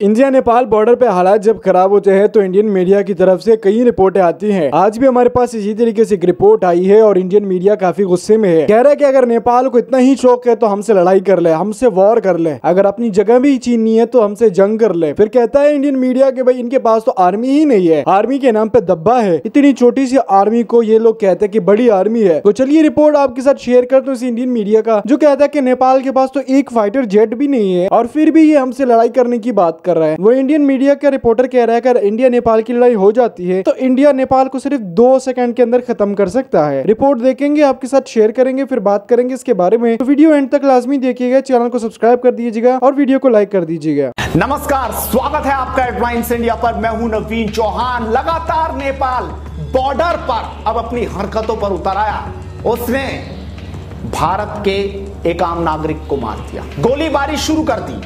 India Nepal border पे हालात जब खराब होते हैं तो इंडियन मीडिया की तरफ़ से कई रिपोर्टें आती हैं। आज भी हमारे पास इसी तरीके से एक रिपोर्ट आई है और इंडियन मीडिया काफ़ी गुस्से में है। कह रहा है कि अगर नेपाल को इतना ही शौक है तो हमसे लड़ाई कर ले, हमसे वॉर कर ले। अगर अपनी जगह भी छीननी है तो हमसे जंग कर ले। फिर कहता है इंडियन मीडिया के भाई इनके पास तो आर्मी ही नहीं है। आर्मी के नाम पे दब्बा है। इतनी छोटी सी आर्मी को ये लोग कहते हैं की बड़ी आर्मी है। तो चलिए रिपोर्ट आपके साथ शेयर कर दो इस इंडियन मीडिया का, जो कहता है की नेपाल के पास तो एक फाइटर जेट भी नहीं है और फिर भी ये हमसे लड़ाई करने की बात कर रहा है। वो इंडियन मीडिया का रिपोर्टर कह रहा है, अगर इंडिया नेपाल की लड़ाई हो जाती है तो इंडिया नेपाल को सिर्फ़ दो सेकंड के अंदर खत्म कर सकता है। रिपोर्ट देखेंगे, आपके साथ शेयर करेंगे, फिर बात करेंगे इसके बारे में। तो वीडियो एंड तक लाजमी देखिएगा चैनल को सब्सक्राइब कर दीजिएगा और वीडियो को लाइक कर दीजिएगा। नमस्कार, स्वागत है आपका एडवाइंस इंडिया पर। मैं हूँ नवीन चौहान, लगातार नेपाल बॉर्डर पर अब अपनी हरकतों पर उतर आया। उसने भारत के एक आम नागरिक को मार दिया। गोलीबारी शुरू कर दी।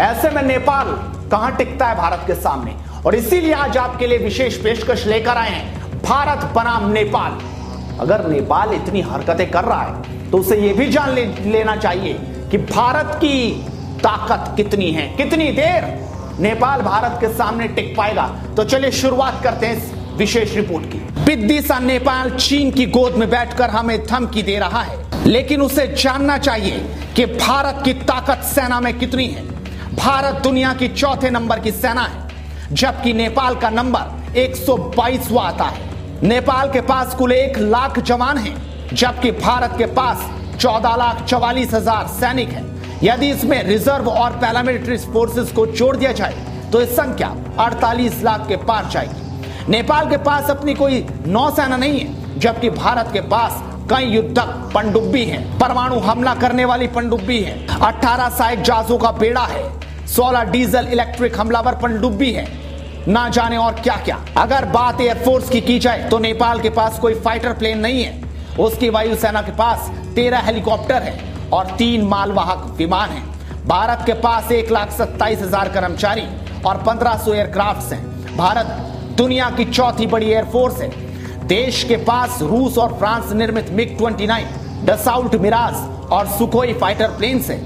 ऐसे में नेपाल कहाँ टिकता है भारत के सामने? और इसीलिए आज आपके लिए विशेष पेशकश लेकर आए हैं भारत बनाम नेपाल। अगर नेपाल इतनी हरकतें कर रहा है तो उसे यह भी जान ले, लेना चाहिए कि भारत की ताकत कितनी है। कितनी देर नेपाल भारत के सामने टिक पाएगा? तो चलिए शुरुआत करते हैं इस विशेष रिपोर्ट की। बिद्दी सा नेपाल चीन की गोद में बैठकर हमें धमकी दे रहा है लेकिन उसे जानना चाहिए कि भारत की ताकत सेना में कितनी है। भारत दुनिया की चौथे नंबर की सेना है, जबकि नेपाल का नंबर 122 आता है। नेपाल के पास कुल एक लाख जवान हैं, जबकि भारत के पास चौदह लाख चवालीस हज़ार सैनिक हैं। यदि इसमें रिज़र्व और पैरामिलिट्री फोर्सेस को जोड़ दिया जाए तो यह संख्या 48 लाख के पार जाएगी। नेपाल के पास अपनी कोई नौसेना नहीं है, जबकि भारत के पास कई युद्धक पनडुब्बी हैं। परमाणु हमला करने वाली पनडुब्बी है। 18 सहायक जहाजों का बेड़ा है। 16 डीजल इलेक्ट्रिक हमलावर पनडुब्बी है। ना जाने और क्या क्या अगर बात एयरफोर्स की की जाए तो नेपाल के पास कोई फाइटर प्लेन नहीं है। उसकी वायुसेना के पास तेरह हेलीकॉप्टर है और तीन मालवाहक विमान है। भारत के पास एक लाख सत्ताईस हज़ार कर्मचारी और पंद्रह सौ एयरक्राफ्ट हैं। भारत दुनिया की चौथी बड़ी एयरफोर्स है। देश के पास रूस और फ्रांस निर्मित मिग 29 डसाउल्ट मिराज और सुखोई फाइटर प्लेन है।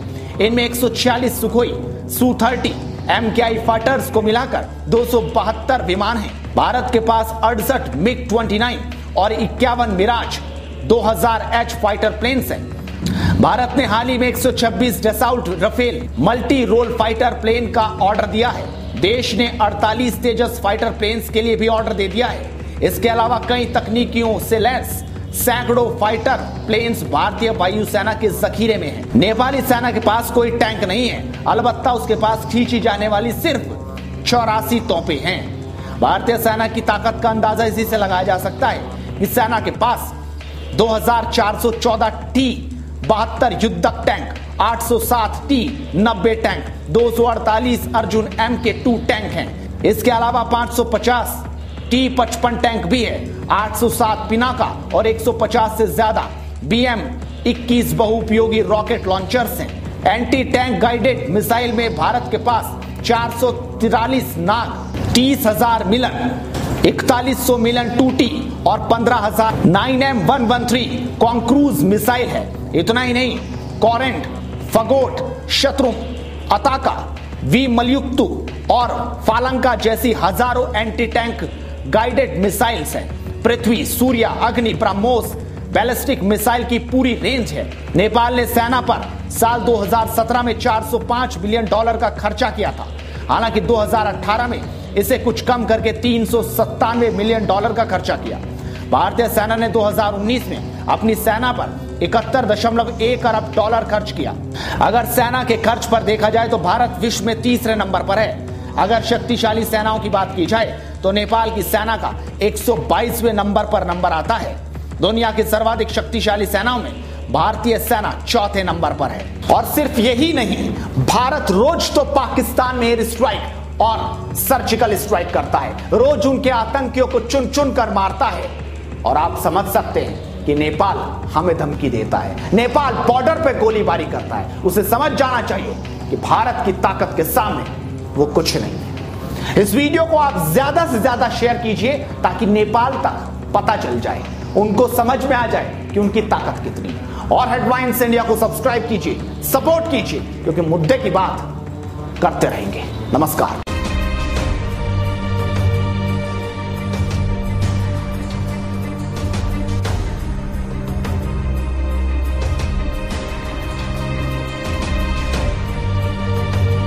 इनमें 146 सुखोई, सू थर्टी एम के आई फाइटर्स को मिलाकर दो सौ बहत्तर विमान हैं। भारत के पास अड़सठ मिग 29 और इक्यावन मिराज 2000 एच फाइटर प्लेन हैं। भारत ने हाल ही में 126 Dassault Rafale multi role fighter plane का ऑर्डर दिया है। देश ने 48 तेजस फाइटर प्लेन्स के लिए भी ऑर्डर दे दिया है। इसके अलावा कई तकनीकियों से लैस सैकड़ों फाइटर प्लेन्स भारतीय वायुसेना के जखीरे में हैं। नेपाली सेना के पास कोई टैंक नहीं है। अलबत्ता उसके पास खींची जाने वाली सिर्फ़ चौरासी तोपे हैं। भारतीय सेना की ताकत का अंदाज़ा इसी से लगाया जा सकता है कि सेना के पास 2414 टी बहत्तर युद्धक tank 807 T 90 tank 248 Arjun M K two tank हैं। इसके अलावा 550 टी पचपन टैंक भी है। 807 पिनाका और 150 से ज़्यादा बीएम 21 बहुउपयोगी रॉकेट लॉन्चर्स हैं। एंटी टैंक गाइडेड मिसाइल में भारत के पास चार नाग, तीस हज़ार मिलन, इकतालीस सौ मिलन टू टी और पंद्रह हज़ार nine M one one three Konkurs missile है। इतना ही नहीं कॉरेंट फगोट शत्रु अताका वी मलयुक्तु और फालंका जैसी हज़ारों एंटी टैंक गाइडेड मिसाइल्स हैं। पृथ्वी, सूर्य, अग्नि, ब्रह्मोस, बैलिस्टिक मिसाइल की पूरी रेंज है। नेपाल ने सेना पर साल 2017 में 405 बिलियन डॉलर का खर्चा किया था। हालाँकि 2018 में इसे कुछ कम करके तीन मिलियन डॉलर का खर्चा किया। भारतीय सेना ने 2019 में अपनी सेना पर इकहत्तर दशमलव एक अरब डॉलर खर्च किया। अगर सेना के खर्च पर देखा जाए तो भारत विश्व में तीसरे नंबर पर है। अगर शक्तिशाली सेनाओं की बात की जाए तो नेपाल की सेना का 122वें नंबर पर नंबर आता है। दुनिया की सर्वाधिक शक्तिशाली सेनाओं में भारतीय सेना चौथे नंबर पर है। और सिर्फ़ यही नहीं, भारत रोज तो पाकिस्तान में एयर स्ट्राइक और सर्जिकल स्ट्राइक करता है। रोज उनके आतंकियों को चुन चुन कर मारता है। और आप समझ सकते हैं कि नेपाल हमें धमकी देता है। नेपाल बॉर्डर पे गोलीबारी करता है। उसे समझ जाना चाहिए कि भारत की ताकत के सामने वो कुछ नहीं है। इस वीडियो को आप ज़्यादा से ज़्यादा शेयर कीजिए ताकि नेपाल तक पता चल जाए, उनको समझ में आ जाए कि उनकी ताकत कितनी है। और हेडलाइंस इंडिया को सब्सक्राइब कीजिए सपोर्ट कीजिए, क्योंकि मुद्दे की बात करते रहेंगे। नमस्कार।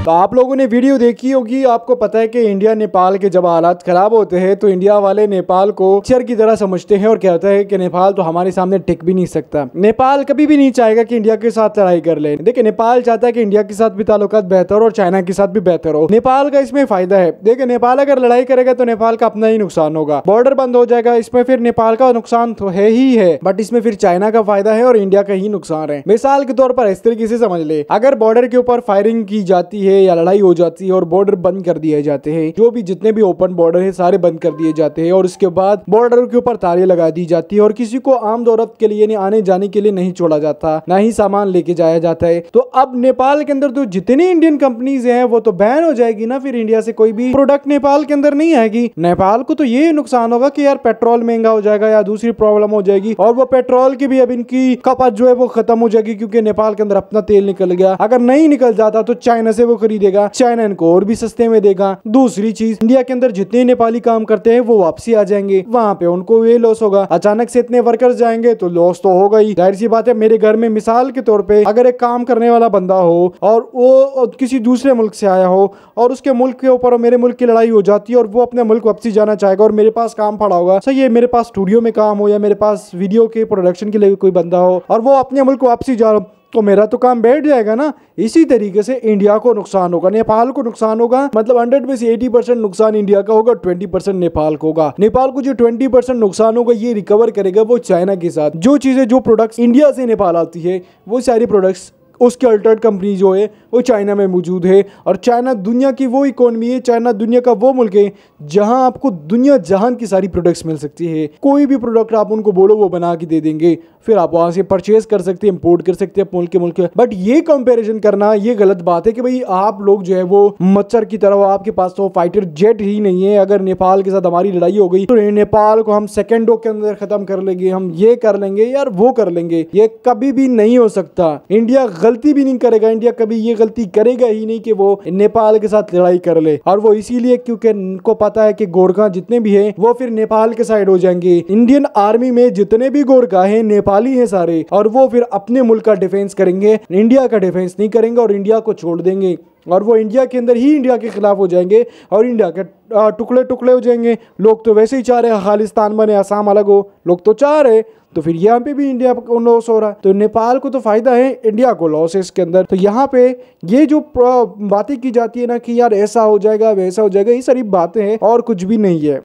तो आप लोगों ने वीडियो देखी होगी, आपको पता है कि इंडिया नेपाल के जब हालात खराब होते हैं तो इंडिया वाले नेपाल को चर की तरह समझते हैं और कहते हैं कि नेपाल तो हमारे सामने टिक भी नहीं सकता। नेपाल कभी भी नहीं चाहेगा कि इंडिया के साथ लड़ाई कर ले। देखिए, नेपाल चाहता है कि इंडिया के साथ भी ताल्लुकात बेहतर और चाइना के साथ भी बेहतर हो। नेपाल का इसमें फ़ायदा है। देखिए, नेपाल अगर लड़ाई करेगा तो नेपाल का अपना ही नुकसान होगा। बॉर्डर बंद हो जाएगा, इसमें फिर नेपाल का नुकसान तो है ही है, बट इसमें फिर चाइना का फ़ायदा है और इंडिया का ही नुकसान है। मिसाल के तौर पर इस तरीके से समझ ले। अगर बॉर्डर के ऊपर फायरिंग की जाती है या लड़ाई हो जाती है और बॉर्डर बंद कर दिए जाते हैं। जो भी जितने भी ओपन बॉर्डर है, सारे बंद कर दिए जाते हैं और उसके बाद बॉर्डर के ऊपर तारे लगा दी जाती है और किसी को आम दौरत के लिए आने जाने के लिए नहीं छोड़ा जाता, ना ही सामान लेके जाया जाता है। तो अब नेपाल के अंदर तो जितनी इंडियन कंपनीज़ हैं, वो तो बैन हो जाएगी ना, फिर इंडिया से कोई भी प्रोडक्ट नेपाल के अंदर नहीं आएगी। नेपाल को तो ये नुकसान होगा कि यार पेट्रोल महँगा हो जाएगा या दूसरी प्रॉब्लम हो जाएगी और वो पेट्रोल की भी अब इनकी खपत जो है वो खत्म हो जाएगी क्योंकि नेपाल के अंदर अपना तेल निकल गया। अगर नहीं निकल जाता तो चाइना से वो खरीदेगा, चाइना इनको और भी सस्ते में देगा। दूसरी चीज़, इंडिया के अंदर जितने नेपाली काम करते हैं, वो वापसी आ जाएँगे। वहाँ पे उनको ये लॉस होगा। अचानक से इतने वर्कर्स जाएँगे तो लॉस तो होगा ही। ज़ाहिर सी बात है, मेरे घर में मिसाल के तौर पे, अगर एक काम करने वाला बंदा हो, और वो किसी दूसरे मुल्क से आया हो, और उसके मुल्क के ऊपर मेरे मुल्क की लड़ाई हो जाती है, और वो अपने मुल्क वापसी जाना चाहेगा, और मेरे पास काम पड़ा होगा, सही है, मेरे पास स्टूडियो में काम हो, या मेरे पास वीडियो के प्रोडक्शन के लिए कोई बंदा हो, और वो अपने मुल्क वापसी जा तो मेरा तो काम बैठ जाएगा ना। इसी तरीके से इंडिया को नुकसान होगा, नेपाल को नुकसान होगा। मतलब हंड्रेड में से एटी परसेंट नुकसान इंडिया का होगा ट्वेंटी परसेंट नेपाल को होगा। नेपाल को जो ट्वेंटी परसेंट नुकसान होगा, ये रिकवर करेगा वो चाइना के साथ। जो चीज़ें, जो प्रोडक्ट्स इंडिया से नेपाल आती है, वो सारी प्रोडक्ट्स उसके अल्टर्ड कंपनी जो है, वो चाइना में मौजूद है। और चाइना दुनिया की वो इकोनॉमी है, चाइना दुनिया का वो मुल्क है, जहाँ आपको दुनिया जहान की सारी प्रोडक्ट्स मिल सकती है। कोई भी प्रोडक्ट आप उनको बोलो, वो बना के दे देंगे। फिर आप वहाँ से परचेज कर सकते हैं इम्पोर्ट कर सकते हैं मुल्क के मुल्क। बट ये कंपेरिजन करना, ये गलत बात है कि भाई आप लोग जो है, वो मच्छर की तरह, आपके पास तो फाइटर जेट ही नहीं है। अगर नेपाल के साथ हमारी लड़ाई हो गई तो नेपाल को हम सेकेंडों के अंदर खत्म कर लेंगे, हम ये कर लेंगे, यार वो कर लेंगे। ये कभी भी नहीं हो सकता। इंडिया गलती भी नहीं करेगा, इंडिया कभी ये गलती करेगा ही नहीं कि वो नेपाल के साथ लड़ाई कर ले। और वो इसीलिए क्योंकि उनको पता है कि गोरखा जितने भी है, वो फिर नेपाल के साइड हो जाएँगे। इंडियन आर्मी में जितने भी गोरखा है, नेपाली है सारे, और वो फिर अपने मुल्क का डिफेंस करेंगे। इंडिया का डिफेंस नहीं करेंगे और इंडिया को छोड़ देंगे। और वो इंडिया के अंदर ही इंडिया के खिलाफ हो जाएँगे और इंडिया के टुकड़े टुकड़े हो जाएँगे। लोग तो वैसे ही चाह रहे हैं, खालिस्तान बने, आसाम अलग हो। लोग तो चाह रहे तो फिर यहाँ पे भी इंडिया को लॉस हो रहा है। तो नेपाल को तो फ़ायदा है, इंडिया को लॉस है इसके अंदर। तो यहाँ पे ये जो बातें की जाती है ना कि यार ऐसा हो जाएगा, वैसा हो जाएगा, ये सारी बातें हैं और कुछ भी नहीं है।